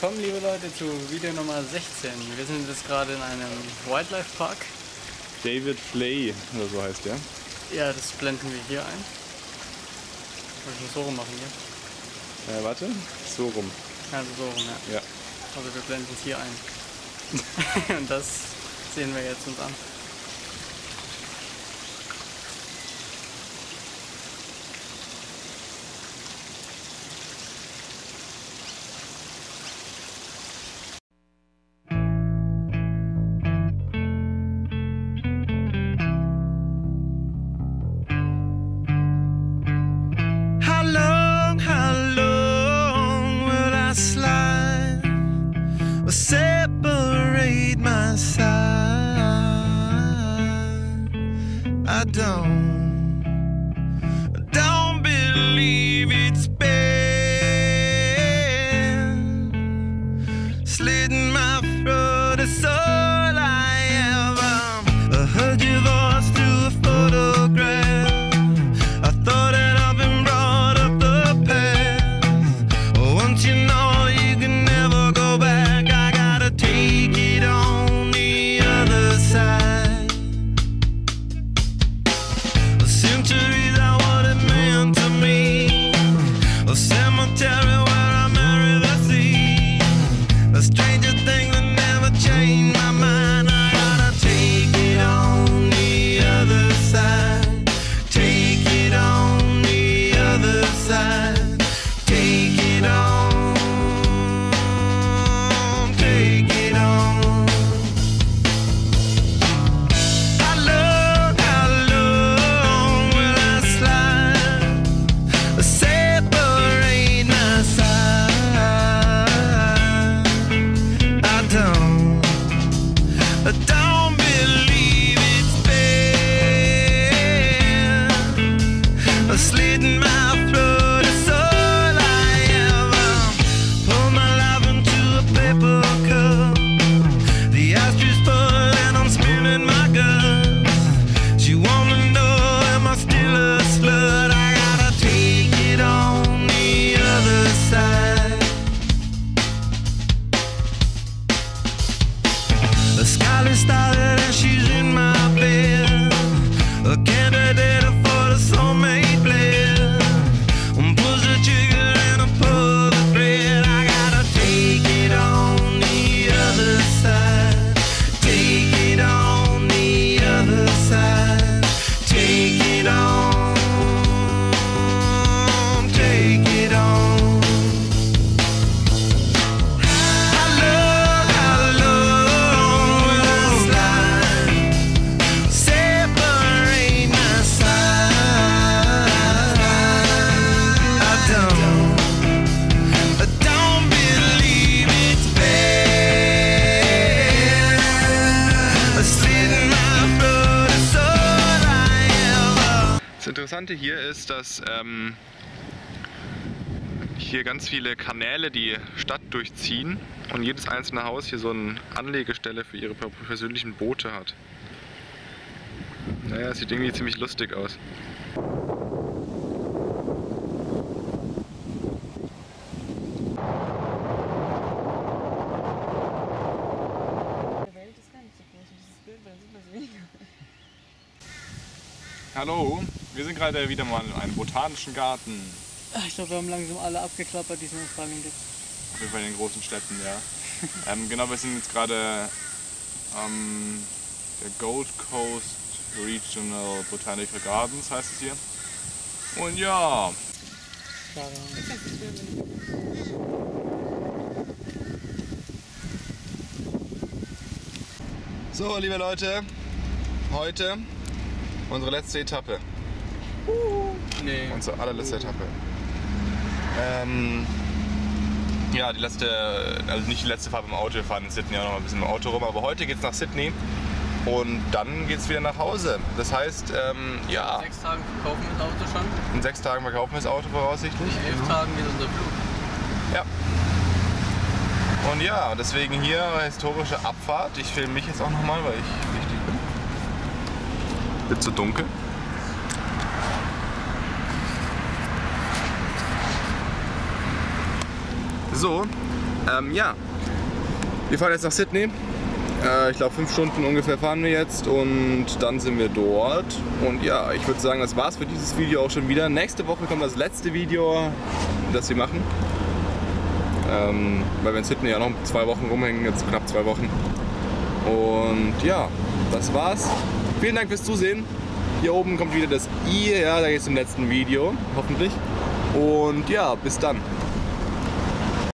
Willkommen liebe Leute zu Video Nummer 16. Wir sind jetzt gerade in einem Wildlife Park. David Flay oder so heißt der. Ja, das blenden wir hier ein. Soll ich das so rum machen hier? Äh, warte, so rum. Also so rum, ja. Ja. Also wir blenden es hier ein. Und das sehen wir jetzt uns an. Don't, don't believe it's been slitting my throat. está de Interessante hier ist, dass ähm, hier ganz viele Kanäle die Stadt durchziehen und jedes einzelne Haus hier so eine Anlegestelle für ihre persönlichen Boote hat. Naja, sieht irgendwie ziemlich lustig aus. Der Welt ist gar nicht so groß. Dieses Bild, dann sieht man es weniger. Hallo, wir sind gerade wieder mal in einem botanischen Garten. Ah, Ich glaube, wir haben langsam alle abgeklappert, die es in Australien gibt. Auf jeden Fall in den großen Städten, ja. ähm, genau, wir sind jetzt gerade am der Gold Coast Regional Botanical Gardens, heißt es hier. Und ja. So, liebe Leute, heute unsere letzte Etappe. Nee. Unsere allerletzte Etappe. Ähm, ja, die letzte, also nicht die letzte Fahrt im Auto, wir fahren in Sydney auch noch ein bisschen im Auto rum, aber heute geht's nach Sydney und dann geht's wieder nach Hause. Das heißt, ähm, ja, Sechs Tagen verkaufen wir das Auto schon. in sechs Tagen verkaufen wir das Auto voraussichtlich. In elf Tagen geht unser Flug. Ja. Und ja, deswegen hier historische Abfahrt. Ich filme mich jetzt auch nochmal, weil ich bin. Wird zu dunkel. So, Ähm, ja, wir fahren jetzt nach Sydney. Äh, ich glaube, fünf Stunden ungefähr fahren wir jetzt und dann sind wir dort. Und ja, ich würde sagen, das war's für dieses Video auch schon wieder. Nächste Woche kommt das letzte Video, das wir machen. Ähm, weil wir in Sydney ja noch zwei Wochen rumhängen, jetzt knapp zwei Wochen. Und ja, das war's. Vielen Dank fürs Zusehen. Hier oben kommt wieder das i, ja, da geht's im letzten Video, hoffentlich. Und ja, bis dann.